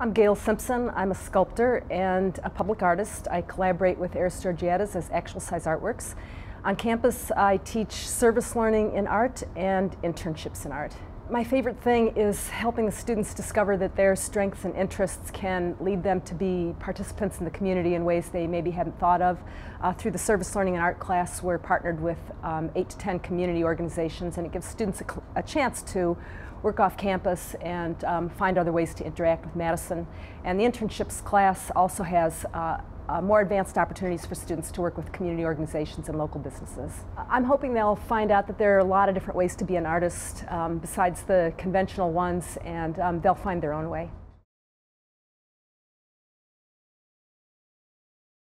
I'm Gail Simpson. I'm a sculptor and a public artist. I collaborate with Aris Georgiades as Actual Size Artworks. On campus, I teach service learning in art and internships in art. My favorite thing is helping the students discover that their strengths and interests can lead them to be participants in the community in ways they maybe hadn't thought of. Uh, through the service learning and art class, we're partnered with um, 8 to 10 community organizations and it gives students a, a chance to work off campus and um, find other ways to interact with Madison. And the internships class also has uh, uh, more advanced opportunities for students to work with community organizations and local businesses. I'm hoping they'll find out that there are a lot of different ways to be an artist um, besides the conventional ones and um, they'll find their own way.